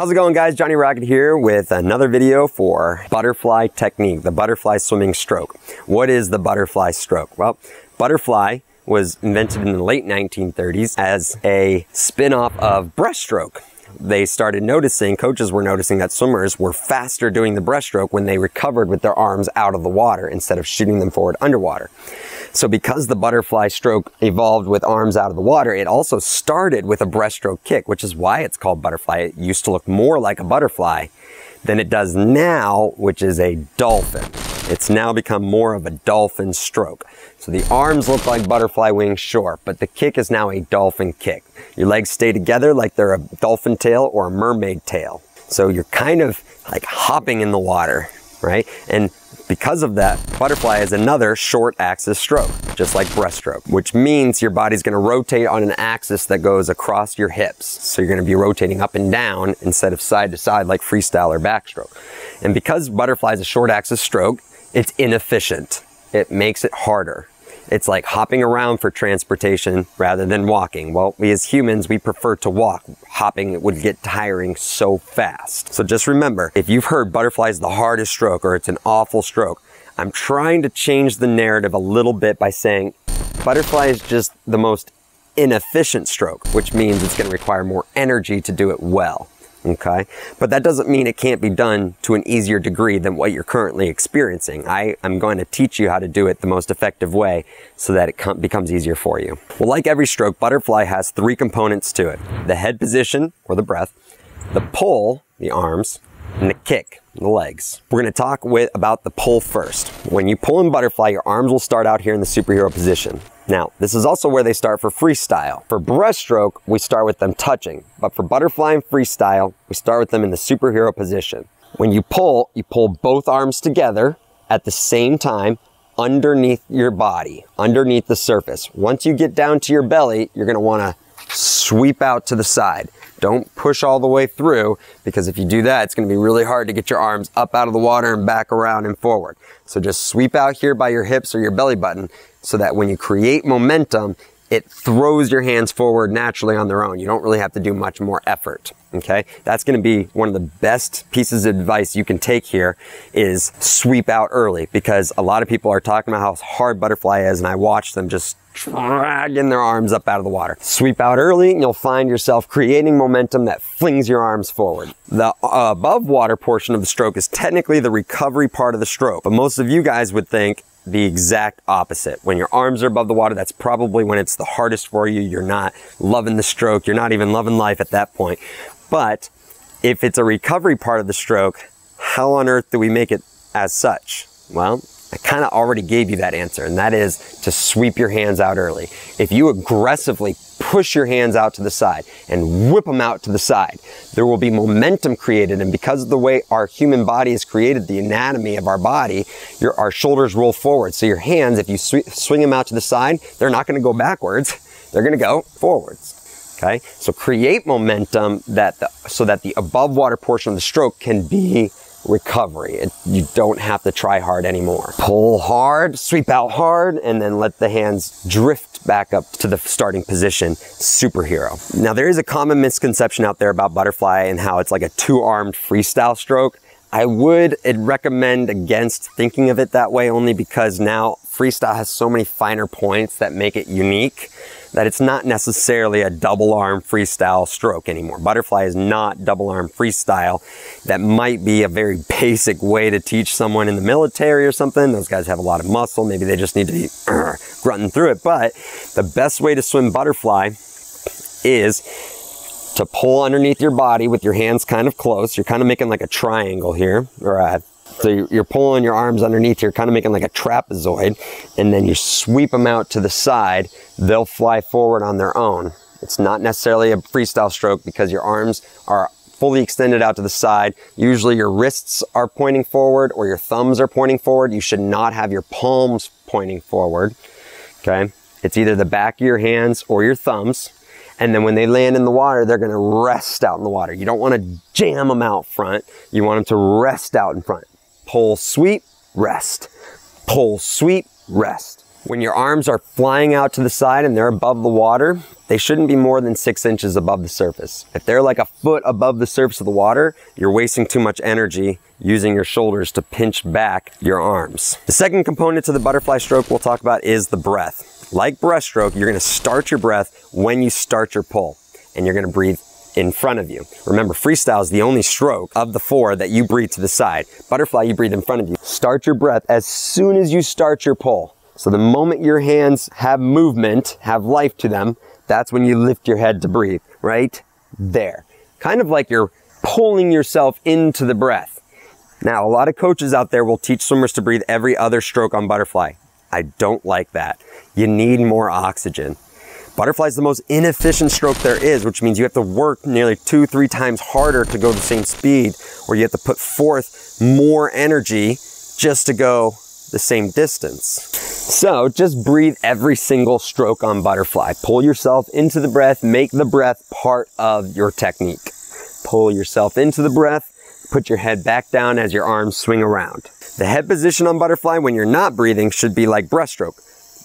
How's it going guys? Jonny Rocket here with another video for butterfly technique, the butterfly swimming stroke. What is the butterfly stroke? Well, butterfly was invented in the late 1930s as a spin-off of breaststroke. They started noticing, coaches were noticing that swimmers were faster doing the breaststroke when they recovered with their arms out of the water instead of shooting them forward underwater. So because the butterfly stroke evolved with arms out of the water, it also started with a breaststroke kick, which is why it's called butterfly. It used to look more like a butterfly than it does now, which is a dolphin. It's now become more of a dolphin stroke. So the arms look like butterfly wings, sure, but the kick is now a dolphin kick. Your legs stay together like they're a dolphin tail or a mermaid tail. So you're kind of like hopping in the water, right? And because of that, butterfly is another short axis stroke, just like breaststroke, which means your body's gonna rotate on an axis that goes across your hips. So you're gonna be rotating up and down instead of side to side like freestyle or backstroke. And because butterfly is a short axis stroke, it's inefficient. It makes it harder. It's like hopping around for transportation rather than walking. Well, we as humans, we prefer to walk. Hopping would get tiring so fast. So just remember, if you've heard butterfly is the hardest stroke or it's an awful stroke, I'm trying to change the narrative a little bit by saying butterfly is just the most inefficient stroke, which means it's going to require more energy to do it well okay? But that doesn't mean it can't be done to an easier degree than what you're currently experiencing. I am going to teach you how to do it the most effective way so that it becomes easier for you. Well, like every stroke, butterfly has three components to it. The head position, or the breath, the pull, the arms, and the kick, legs. We're gonna talk with, about the pull first. When you pull in butterfly, your arms will start out here in the superhero position. Now, this is also where they start for freestyle. For breaststroke, we start with them touching, but for butterfly and freestyle, we start with them in the superhero position. When you pull, you pull both arms together at the same time underneath your body, underneath the surface. Once you get down to your belly, you're gonna wanna sweep out to the side. Don't push all the way through because if you do that, it's gonna be really hard to get your arms up out of the water and back around and forward. So just sweep out here by your hips or your belly button so that when you create momentum, it throws your hands forward naturally on their own. You don't really have to do much more effort. Okay. That's going to be one of the best pieces of advice you can take here is sweep out early because a lot of people are talking about how hard butterfly is and I watch them just dragging their arms up out of the water. Sweep out early and you'll find yourself creating momentum that flings your arms forward. The uh, above water portion of the stroke is technically the recovery part of the stroke, but most of you guys would think the exact opposite. When your arms are above the water, that's probably when it's the hardest for you. You're not loving the stroke. You're not even loving life at that point. But if it's a recovery part of the stroke, how on earth do we make it as such? Well, I kind of already gave you that answer, and that is to sweep your hands out early. If you aggressively push your hands out to the side and whip them out to the side, there will be momentum created. And because of the way our human body is created, the anatomy of our body, your, our shoulders roll forward. So your hands, if you sw swing them out to the side, they're not going to go backwards. They're going to go forwards. Okay. So create momentum that the, so that the above water portion of the stroke can be recovery. It, you don't have to try hard anymore. Pull hard, sweep out hard, and then let the hands drift back up to the starting position, superhero. Now there is a common misconception out there about butterfly and how it's like a two-armed freestyle stroke. I would recommend against thinking of it that way only because now freestyle has so many finer points that make it unique that it's not necessarily a double arm freestyle stroke anymore. Butterfly is not double arm freestyle. That might be a very basic way to teach someone in the military or something. Those guys have a lot of muscle. Maybe they just need to be grunting through it. But the best way to swim butterfly is to pull underneath your body with your hands kind of close. You're kind of making like a triangle here, or a so you're pulling your arms underneath you're kind of making like a trapezoid, and then you sweep them out to the side. They'll fly forward on their own. It's not necessarily a freestyle stroke because your arms are fully extended out to the side. Usually your wrists are pointing forward or your thumbs are pointing forward. You should not have your palms pointing forward. Okay. It's either the back of your hands or your thumbs. And then when they land in the water, they're gonna rest out in the water. You don't wanna jam them out front. You want them to rest out in front. Pull, sweep, rest. Pull, sweep, rest. When your arms are flying out to the side and they're above the water, they shouldn't be more than six inches above the surface. If they're like a foot above the surface of the water, you're wasting too much energy using your shoulders to pinch back your arms. The second component to the butterfly stroke we'll talk about is the breath. Like breaststroke, you're gonna start your breath when you start your pull and you're gonna breathe in front of you. Remember, freestyle is the only stroke of the four that you breathe to the side. Butterfly, you breathe in front of you. Start your breath as soon as you start your pull. So the moment your hands have movement, have life to them, that's when you lift your head to breathe, right? There. Kind of like you're pulling yourself into the breath. Now, a lot of coaches out there will teach swimmers to breathe every other stroke on butterfly. I don't like that. You need more oxygen. Butterfly is the most inefficient stroke there is, which means you have to work nearly two, three times harder to go the same speed, or you have to put forth more energy just to go the same distance. So just breathe every single stroke on butterfly. Pull yourself into the breath, make the breath part of your technique. Pull yourself into the breath, put your head back down as your arms swing around. The head position on butterfly when you're not breathing should be like breaststroke,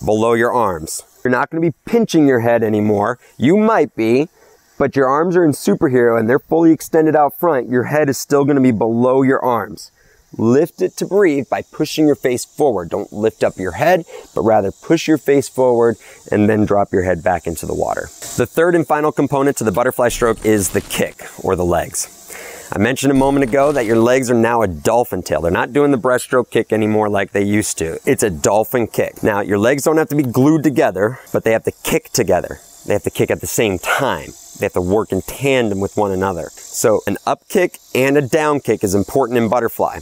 below your arms. You're not gonna be pinching your head anymore. You might be, but your arms are in superhero and they're fully extended out front. Your head is still gonna be below your arms. Lift it to breathe by pushing your face forward. Don't lift up your head, but rather push your face forward and then drop your head back into the water. The third and final component to the butterfly stroke is the kick or the legs. I mentioned a moment ago that your legs are now a dolphin tail. They're not doing the breaststroke kick anymore like they used to. It's a dolphin kick. Now, your legs don't have to be glued together, but they have to kick together. They have to kick at the same time. They have to work in tandem with one another. So an up kick and a down kick is important in butterfly.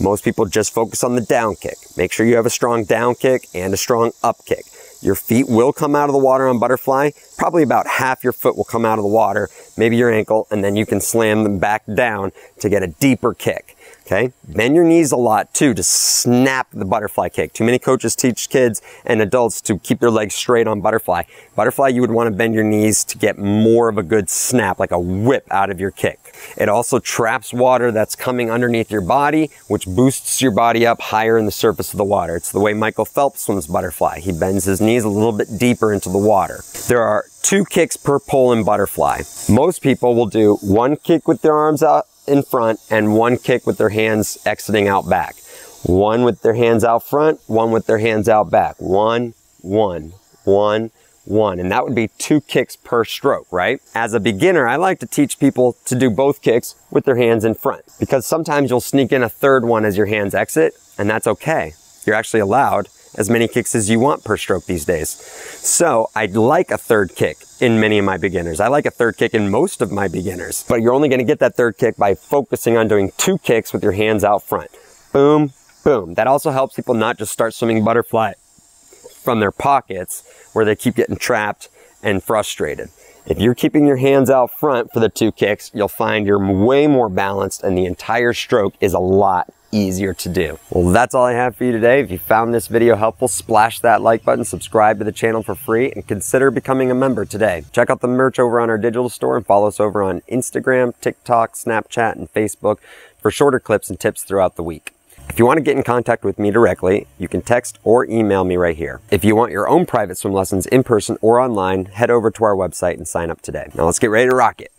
Most people just focus on the down kick. Make sure you have a strong down kick and a strong up kick. Your feet will come out of the water on butterfly. Probably about half your foot will come out of the water, maybe your ankle, and then you can slam them back down to get a deeper kick. Okay. Bend your knees a lot too to snap the butterfly kick. Too many coaches teach kids and adults to keep their legs straight on butterfly. Butterfly, you would want to bend your knees to get more of a good snap, like a whip out of your kick. It also traps water that's coming underneath your body, which boosts your body up higher in the surface of the water. It's the way Michael Phelps swims butterfly. He bends his knees a little bit deeper into the water. There are two kicks per pull in butterfly. Most people will do one kick with their arms out in front and one kick with their hands exiting out back. One with their hands out front, one with their hands out back. One, one, one, one. And that would be two kicks per stroke, right? As a beginner, I like to teach people to do both kicks with their hands in front because sometimes you'll sneak in a third one as your hands exit and that's okay. You're actually allowed as many kicks as you want per stroke these days. So I'd like a third kick in many of my beginners. I like a third kick in most of my beginners, but you're only gonna get that third kick by focusing on doing two kicks with your hands out front. Boom, boom. That also helps people not just start swimming butterfly from their pockets where they keep getting trapped and frustrated. If you're keeping your hands out front for the two kicks, you'll find you're way more balanced and the entire stroke is a lot easier to do. Well, that's all I have for you today. If you found this video helpful, splash that like button, subscribe to the channel for free, and consider becoming a member today. Check out the merch over on our digital store and follow us over on Instagram, TikTok, Snapchat, and Facebook for shorter clips and tips throughout the week. If you want to get in contact with me directly, you can text or email me right here. If you want your own private swim lessons in person or online, head over to our website and sign up today. Now let's get ready to rock it.